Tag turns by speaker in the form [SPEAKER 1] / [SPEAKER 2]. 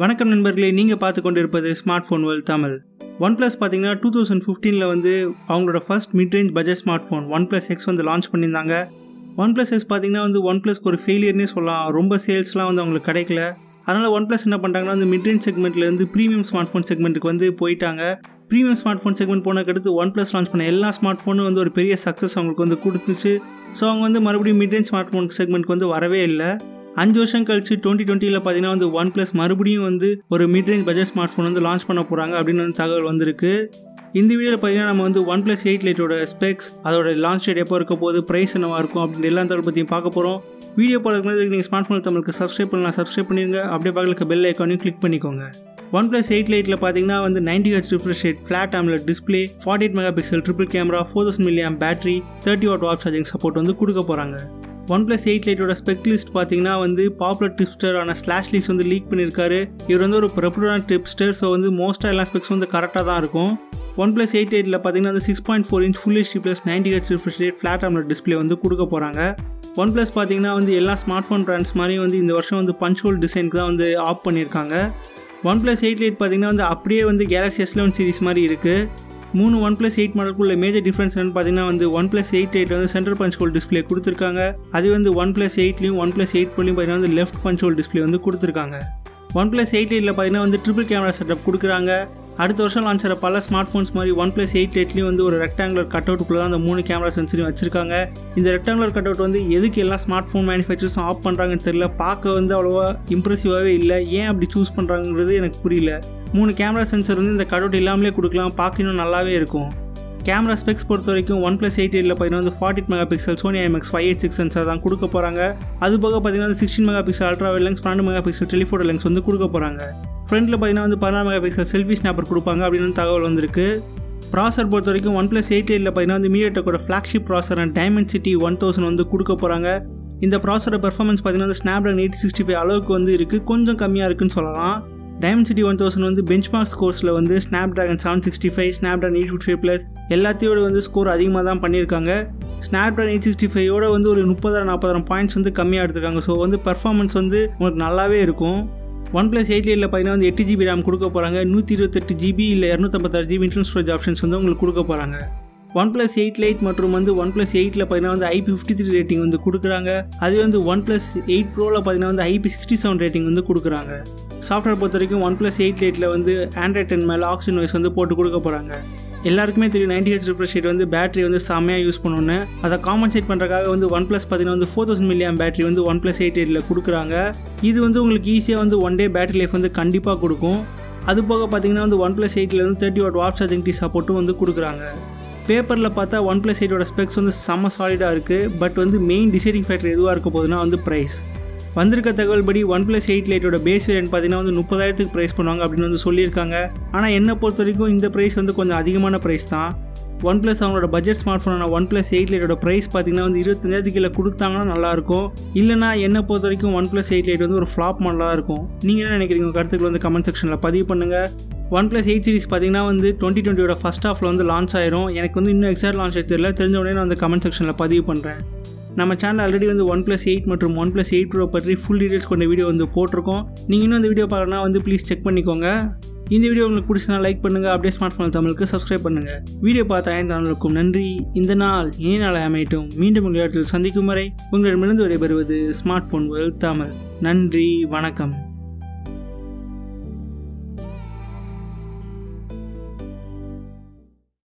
[SPEAKER 1] வணக்கம் நண்பர்களே நீங்கள் பார்த்து கொண்டு இருப்பது smart phone Vel Tamil. OnePlus பார்த்தீங்கன்னா டூ தௌசண்ட் ஃபிஃப்டீனில் வந்து அவங்களோட first mid range budget smart phone OnePlus X வந்து லான்ச் பண்ணியிருந்தாங்க. ஒன் ப்ளஸ் எக்ஸ் பார்த்தீங்கன்னா வந்து ஒன் ப்ளஸ்க்கு ஒரு ஃபெயிலியர்னே சொல்லலாம். ரொம்ப சேல்ஸ்லாம் வந்து அவங்களுக்கு கிடைக்கல. அதனால் ஒன் ப்ளஸ் என்ன பண்ணுறாங்கன்னா வந்து மிட் ரேஞ்ச் செக்மெண்ட்லேருந்து ப்ரீமியம் ஸ்மார்ட் ஃபோன் செக்மெண்ட்டுக்கு வந்து போயிட்டாங்க. ப்ரீமியம் ஸ்மார்ட் ஃபோன் செக்மெண்ட் போனதுக்கடுத்து ஒன் ப்ளஸ் லான்ச் பண்ண எல்லா ஸ்மார்ட் ஃபோனும் வந்து ஒரு பெரிய சக்ஸஸ் அவங்களுக்கு வந்து கொடுத்துச்சு. ஸோ அவங்க வந்து மறுபடியும் மிட் ரேஞ்ச் ஸ்மார்ட் ஃபோன் செக்மெண்ட்க்கு வந்து வரவே இல்லை. அஞ்சு வருஷம் கழிச்சு டுவெண்ட்டி டுவெண்ட்டியில் பார்த்தீங்கன்னா வந்து ஒன் ப்ளஸ் மறுபடியும் வந்து ஒரு mid range budget smart phone வந்து லான்ச் பண்ண போகிறாங்க அப்படின்னு வந்து தகவல் வந்திருக்கு. இந்த வீடியோவில் பார்த்தீங்கன்னா நம்ம வந்து ஒன் ப்ளஸ் எயிட் லைட்டோட ஸ்பெக்ஸ் அதோட லான்ச் டேட் எப்போ இருக்க போது ப்ரைஸ் என்னவாக இருக்கும் அப்படின்னு எல்லா தகவல் பற்றியும் பார்க்க போகிறோம் வீடியோ பார்க்குறது நீங்கள் ஸ்மார்ட் ஃபோன் தமிழுக்கு சப்ஸ்கிரைப் பண்ணலாம் சப்ஸ்கிரைப் பண்ணிடுங்க அப்படியே பக்கத்தில் பெல் ஐக்கானையும் கிளிக் பண்ணிக்கோங்க. ஒன் ப்ளஸ் எயிட் லைட்டில் பார்த்தீங்கன்னா வந்து ninety H refresh rate flat AMOLED display forty eight megapixel triple camera four thousand milliamp battery thirty watt watt charging support வந்து கொடுக்க போகிறாங்க ஒன் பிளஸ் எயிட் லைட்டோட ஸ்பெக் லிஸ்ட் பார்த்தீங்கன்னா வந்து பாப்புலர் டிப்ஸ்டரான ஸ்லாஷ் லீக்ஸ் வந்து லீக் பண்ணியிருக்காரு. இவர் வந்து ஒரு ப்ரெப்பரான டிப்ஸ்டர் ஸோ வந்து மோஸ்ட்டாக எல்லா ஸ்பெக்ஸ் வந்து கரெக்டாக தான் இருக்கும். ஒன் பிளஸ் எயிட் எயிட்டில் பார்த்தீங்கன்னா வந்து six point four inch full HD plus ninety H refresh rate flat AMOLED display வந்து கொடுக்க போகிறாங்க ஒன் ப்ளஸ் பார்த்தீங்கன்னா வந்து எல்லா ஸ்மார்ட் ஃபோன் பிராண்ட்ஸ் மாதிரியும் வந்து இந்த வருஷம் வந்து பஞ்சுவல் டிசைனுக்கு தான் வந்து ஆப் பண்ணியிருக்காங்க. ஒன் ப்ளஸ் எயிட் லைட் பார்த்தீங்கன்னா வந்து அப்படியே வந்து கேலக்ஸி எஸ் லெவன் சீரிஸ் மாதிரி இருக்குது மூணு ஒன் ப்ளஸ் எயிட் மாடலுக்குள்ள மேஜர் டிஃப்ரென்ஸ் என்னன்னு பார்த்தீங்கன்னா வந்து ஒன் ப்ளஸ் எயிட் எயிட்டில் வந்து சென்டர் பஞ்ச் ஹோல் டிஸ்பிளே கொடுத்துருக்காங்க. அது வந்து ஒன் ப்ளஸ் எயிட்லையும் ஒன் ப்ளஸ் எயிட் ப்ரோலையும் பார்த்தீங்கன்னா வந்து லெஃப்ட் பஞ்ச் ஹோல் டிஸ்பிளே வந்து கொடுத்துருக்காங்க. ஒன் ப்ளஸ் எயிட் எயிட்டில் பார்த்தீங்கன்னா வந்து ட்ரிபிள் கேமரா செட்டப் கொடுக்குறாங்க. அடுத்த வருஷம் லான்ச் ஆகிற பல ஸ்மார்ட் ஃபோன்ஸ் மாதிரி ஒன் ப்ளஸ் எயிட் எயிட்லேயும் வந்து ஒரு ரெக்டாங்குலர் கட் அவுட்டுக்குள்ளே தான் அந்த மூணு கேமரா சென்சரையும் வச்சிருக்காங்க. இந்த ரெக்டாங்குலர் கட் அவுட் வந்து எதுக்கு எல்லா ஸ்மார்ட் ஃபோன் மேனுஃபேக்சர்ஸும் ஆஃப் பண்ணுறாங்கன்னு தெரியல. பார்க்க வந்து அவ்வளோவா இம்ப்ரெசிவாகவே இல்லை. ஏன் அப்படி சூஸ் பண்ணுறாங்கிறது எனக்கு புரியல. மூணு கேமரா சென்சர் வந்து இந்த கட் அவுட் இல்லாமலே கொடுக்கலாம். பார்க்க இன்னும் நல்லாவே இருக்கும். கேமரா ஸ்பெக்ஸ் பொறுத்த வரைக்கும் ஒன் ப்ளஸ் எயிட் எயிட்டில் பார்த்தீங்கன்னா வந்து forty mega pixel Sony IMX five eight six sensor தான் கொடுக்க போகிறாங்க அது போக பார்த்தீங்கன்னா sixteen mega pixel ultra lens பன்னெண்டு மெகா பிக்சல் டெலிஃபோட்டோ லென்ஸ் வந்து கொடுக்க போகிறாங்க ஃப்ரண்ட்டில் பார்த்தீங்கன்னா வந்து பதினாறு மெகா பிக்சல் செல்ஃபி ஸ்னாப்பர் கொடுப்பாங்க அப்படின்னு தகவல் வந்திருக்கு. ப்ராசர் பொறுத்த வரைக்கும் ஒன் ப்ளஸ் எயிட் எயிட்டில் பார்த்தீங்கன்னா வந்து மீடியாட்டோட flagship processor Dimensity one thousand வந்து கொடுக்க போகிறாங்க இந்த ப்ராசரோட பெர்ஃபார்மன்ஸ் பார்த்தீங்கன்னா வந்து ஸ்னாப்ட்ராகன் எயிட் சிக்ஸ்டி ஃபைவ் அளவுக்கு வந்து இருக்குது கொஞ்சம் கம்மியாக இருக்குன்னு சொல்லலாம். டைமண்ட் சிட்டி ஒன் தௌசண்ட் வந்து பெஞ்ச் மார்க் ஸ்கோர்ஸில் வந்து Snapdragon seven sixty five Snapdragon eight fifty five plus எல்லாத்தையோட வந்து ஸ்கோர் அதிகமாக தான் பண்ணியிருக்காங்க. ஸ்னாப் ட்ராகன் எயிட் சிக்ஸ்டி ஃபைவோட வந்து ஒரு முப்பதாயிரம் நாற்பதாயிரம் பாயிண்ட்ஸ் வந்து கம்மியாக எடுத்துருக்காங்க. ஸோ வந்து பர்ஃபார்மன்ஸ் வந்து உங்களுக்கு நல்லாவே இருக்கும். ஒன் ப்ளஸ் எயிட் எயிட்டில் பார்த்தீங்கன்னா வந்து எட்டு ஜிபி ரேம் கொடுக்க போகிறாங்க நூற்றி இருபத்தெட்டு ஜிபி இல்லை இரநூத்தம்பத்தாறு ஜிபி இன்டர்னல் ஸ்டோரேஜ் ஆப்ஷன்ஸ் வந்து உங்களுக்கு கொடுக்க போகிறாங்க ஒன் ப்ளஸ் எயிட் லைட் மற்றும் வந்து ஒன் ப்ளஸ் எயிட்டில் பார்த்தீங்கன்னா வந்து ஐபி ஃபிஃப்டி த்ரீ ரேட்டிங் வந்து கொடுக்குறாங்க. அதே வந்து ஒன் ப்ளஸ் எயிட் ப்ரோவில் பார்த்தீங்கன்னா வந்து ஐபி சிக்ஸ்டி செவன் ரேட்டிங் வந்து கொடுக்குறாங்க. சாஃப்ட்வேர் பொறுத்த வரைக்கும் ஒன் ப்ளஸ் எயிட் லைட்டில் வந்து ஆண்ட்ராய்ட் டென் மேலே ஆக்சிஜன் வாய்ஸ் வந்து போட்டு கொடுக்க போகிறாங்க எல்லாருக்குமே தெரியும் நைன்டி ஹெச் ரிஃப்ரெஷ் ரேட் வந்து பேட்டரி வந்து செம்மையாக யூஸ் பண்ணணுன்னு அதை காம்பன்சேட் பண்ணுறதுக்காக வந்து ஒன் ப்ளஸ் பார்த்தீங்கன்னா வந்து ஃபோர் தௌசண்ட் மில்லியம் பேட்டரி வந்து ஒன் ப்ளஸ் எயிட் எயிட்டில் கொடுக்குறாங்க. இது வந்து உங்களுக்கு ஈஸியாக வந்து ஒன் டே பேட்டரி லைஃப் வந்து கண்டிப்பாக கொடுக்கும். அது போக பார்த்தீங்கன்னா வந்து ஒன் ப்ளஸ் எயிட்டில் வந்து thirty watt watt charging T சப்போர்ட்டும் வந்து கொடுக்குறாங்க. பேப்பரில் பார்த்தா ஒன் ப்ளஸ் எயிட்டோட ஸ்பெக்ஸ் வந்து செம்ம சாலிடாக இருக்குது பட் வந்து மெயின் டிசைடிங் ஃபேக்டர் எதுவாக இருக்க போகுதுன்னா வந்து ப்ரைஸ் வந்திருக்க தகவல் படி ஒன் ப்ளஸ் எயிட் லைட்டோட பேஸ் வேரியன்ட் பார்த்தீங்கன்னா வந்து முப்பதாயிரத்துக்கு ப்ரைஸ் பண்ணுவாங்க அப்படின்னு வந்து சொல்லியிருக்காங்க. ஆனால் என்னை பொறுத்த வரைக்கும் இந்த ப்ரைஸ் வந்து கொஞ்சம் அதிகமான ப்ரைஸ் தான். ஒன் ப்ளஸ் அவங்களோட பட்ஜெட் ஸ்மார்ட் ஃபோனான ஒன் ப்ளஸ் எயிட் லைட்டோட ப்ரைஸ் பார்த்தீங்கன்னா வந்து இருபத்தஞ்சாயிரத்து கீழே கொடுத்தாங்கன்னா நல்லாயிருக்கும். இல்லைனா என்னை பொறுத்த வரைக்கும் ஒன் ப்ளஸ் எயிட் லைட் வந்து ஒரு ஃப்ளாப் மாடலாக இருக்கும். நீங்கள் என்ன நினைக்கிறீங்க? கருத்துக்கள் வந்து கமெண்ட் செக்ஷனில் பதிவு பண்ணுங்கள் ஒன் ப்ளஸ் எயிட் சீரிஸ் பார்த்தீங்கன்னா வந்து டுவெண்ட்டி டுவெண்ட்டியோட ஃபஸ்ட் ஹாஃபில் வந்து லான்ச் ஆயிரும். எனக்கு வந்து இன்னும் எக்ஸாக்ட் லான்ச் ஆகி தெரியல. தெரிஞ்ச உடனே நான் வந்து கமெண்ட் செக்ஷனில் பதிவு பண்ணுறேன் நம்ம சேனல் ஆல்ரெடி வந்து ஒன் ப்ளஸ் எயிட் மற்றும் ஒன் ப்ளஸ் எயிட் ப்ரோ பற்றி ஃபுல் டீடைல்ஸ் கொண்ட வீடியோ வந்து போட்டிருக்கோம். நீங்கள் இன்னும் இந்த வீடியோ பார்க்கணும்னா வந்து ப்ளீஸ் செக் பண்ணிக்கோங்க. இந்த வீடியோ உங்களுக்கு பிடிச்சனா லைக் பண்ணுங்கள் அப்படியே ஸ்மார்ட் ஃபோன் தமிழுக்கு சப்ஸ்கிரைப் பண்ணுங்கள் வீடியோ பார்த்த ஐந்தாளுக்கும் நன்றி. இந்த நாள் இனி நாளை அமையட்டும். மீண்டும் விளையாட்டில் சந்திக்கும் வரை உங்களிடமிருந்து விடைபெறுவது ஸ்மார்ட் ஃபோன் தமிழ். நன்றி வணக்கம்.